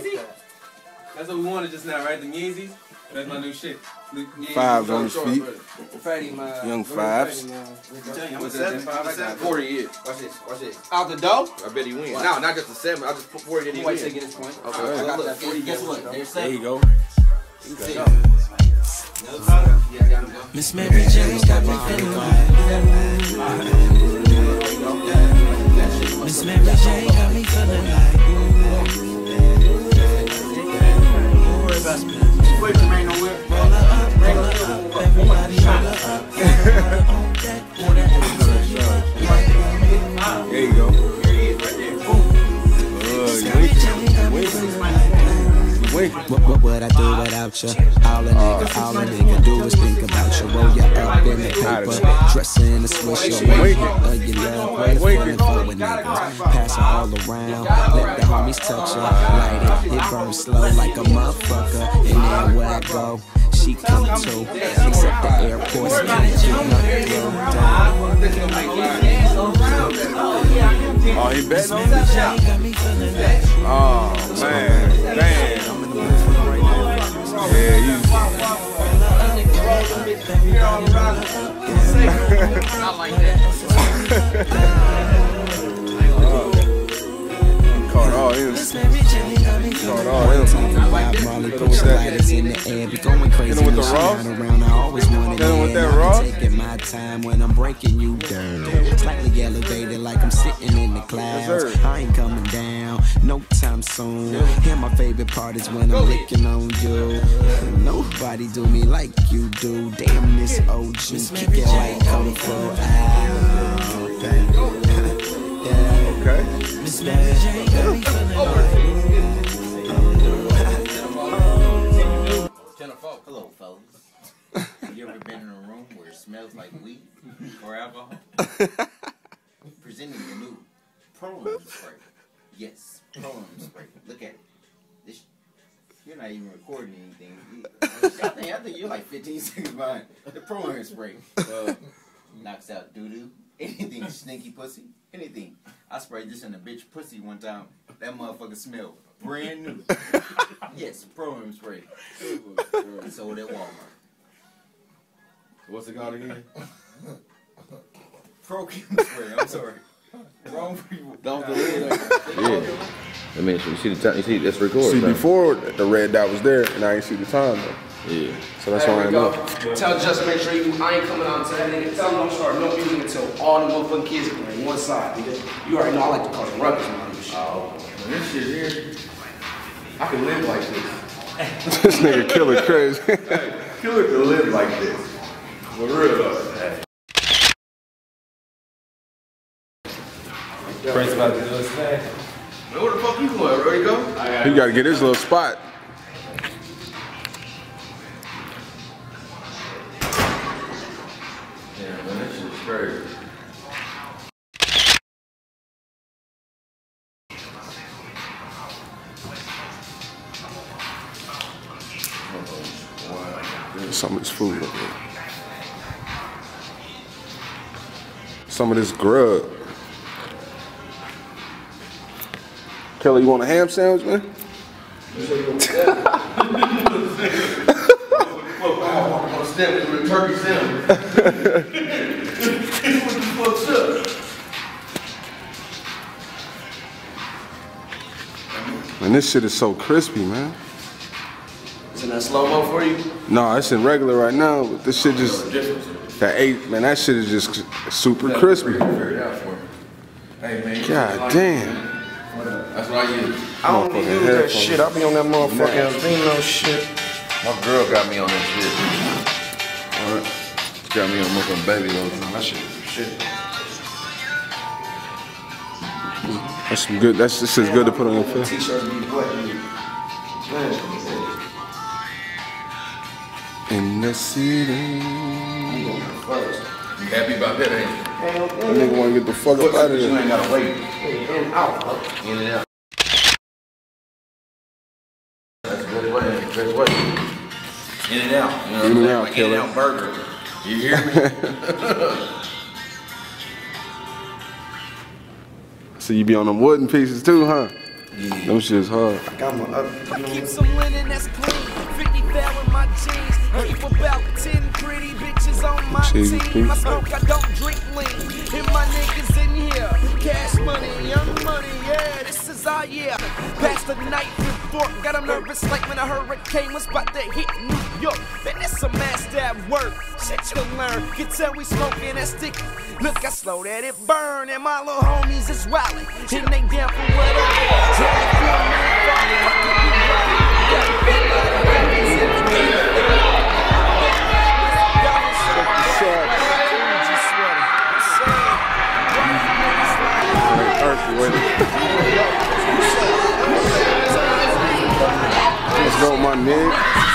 Yeezy. That's what we wanted just now, right? The Yeezys. That's my new shit. New Yeezys. Fives on his feet. brother. Fatty, man. Young fives. Fatty, man. What's that? Five? I it. 40 years. Watch this. Watch this. Out the door. I bet he wins. No, not just the seven. I just put 40 that he Wait till wins. get this point. Okay. I got Look, 40. Guess what? There's There seven. you go. Miss Mary J got me feeling like Miss Mary J got me feeling like do you? All a nigga, all a nigga do is think about you. Roll you up in the paper, dressing in a swish your way. Love your love, way falling for with niggas. Pass it all around, let the homies touch her. Light it, it burns slow like a motherfucker. And then where I go, she come too. Except the airport, she can't do Oh, he betting on this? Oh, man. All him. Caught all him. Bob Marley, put your lighters in the air, be going crazy. With the raw? around. I always wanted it. taking my time when I'm breaking you down. Slightly elevated, like I'm sitting in the clouds. I ain't coming down, no time soon. And my favorite part is when I'm licking on you. Nobody do me like you do. Damn, this OG, kick it like Kung Fu. Ah, okay. yeah. Okay. Miss Mary J got me feeling like. Hello, fellas. You ever been in a room where it smells like weed or alcohol? Presenting the new Prolam spray. Yes, Prolam spray. Look at it. You're not even recording anything. I think, I think you're like 15 seconds behind. The Prolam spray uh, knocks out doo doo, anything stinky pussy, anything. I sprayed this in a bitch pussy one time. That motherfucker smelled brand new. yes, Prolam spray. Sold at Walmart. What's it called again? Pro spray. I'm sorry. Wrong people. Don't believe Yeah. I mean, you see the time. You see that's recorded. See, huh? before the red dot was there, and I ain't see the time though. Yeah. So that's why I know. Tell Just make sure you, I ain't coming out until that nigga. Tell him don't start no music until all the motherfucking kids are on one side. Nigga. You already know I like to call them rubbers on this shit. When this shit here, I can live like this. this nigga killer crazy. Killer can live like this. For real though. Prince about to do his thing. Man, where the fuck you going? Ready to go? he got to get his little spot. Yeah, man, that shit's crazy. Some of this food. Some of this grub. Kelly, you want a ham sandwich, man? On the step with a turkey sandwich. Man, this shit is so crispy, man. Is that slow mo for you? No, it's in regular right now, but this shit just that eight man, that shit is just super crispy. Figure it out for me. Hey man. God damn. That's what I use. I don't Motherfucking use that headphones. shit. I be on that motherfucking Vino shit. My girl got me on that shit. Alright. Got me on motherfucking baby lotion. That shit is shit. That's some good. That's this is good to put on your face. T-shirts be wet. In the city. You happy about that, ain't you? That nigga wanna get the fuck up out of there. You there. ain't gotta wait. In and out. In and out. That's the best way. Best way. In and out. You know what In I'm and saying? out, Like in and out burger. You hear me? So you be on them wooden pieces too, huh? Yeah. Them shit's hard. I got my up. Keep some linen that's clean. 50 fell in my jeans. Keep about 10 pretty bitches on my team. I smoke, I don't drink lean. And my niggas in here. Cash money, young money, yeah, this is our year. Past the night Thorpe. Got 'em nervous like when a hurricane was about to hit New York. Man, that's some ass that work. Shit you learn. Can tell we smoking that stick. Look, I slow that it burn. And my little homies is wildin'. And they down for whatever. Tell me feel me, fuck, Earthy. Let's go, my nigga.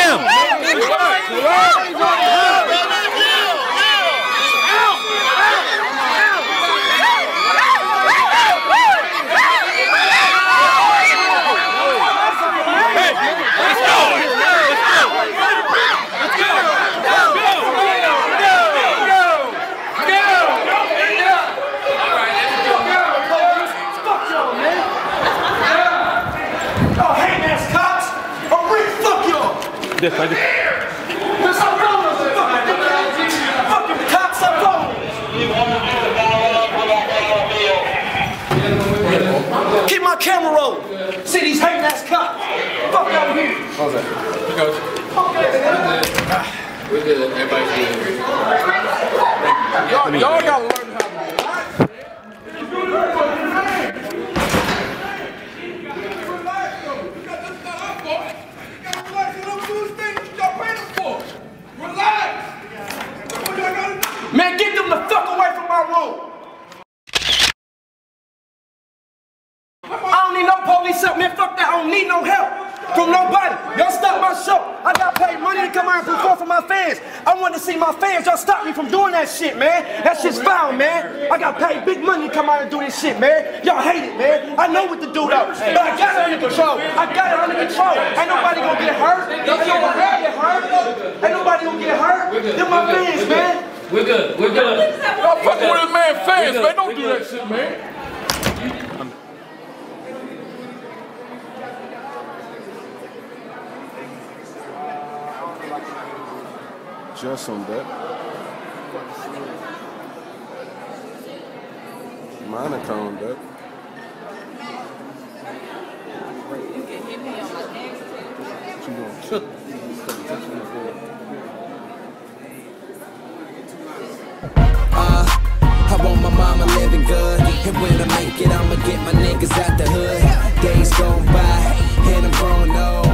They pushing him. Y'all hating ass cops. I'm rich. Fuck y'all. This, like this. Man, stop calling Fucking cops. Stop calling. Keep my camera rolling. See these hating ass cops. Fuck out here. Fuck ass We're good. Everybody's good. Y'all, y'all gotta learn how to Man, get them the fuck away from my room. I don't need no police help, man. Fuck that. I don't need no help from nobody. Y'all stop my show. I got paid money to and perform for my fans. I want to see my fans. Y'all stop me from doing that shit, man. That shit's foul, man. I got paid big money to come out and do this shit, man. Y'all hate it, man. I know what to do though, but I got it under control. I got it under control. Ain't nobody gonna get hurt. If you don't get hurt, ain't nobody gonna get hurt. They're my fans, man. We're good. We're good. Y'all fucking with this man fans, man. Don't do that shit, man. just on that. Monica on that. Uh, I want my mama living good And when I make it, I'ma get my niggas out the hood Days gone by, and I'm grown old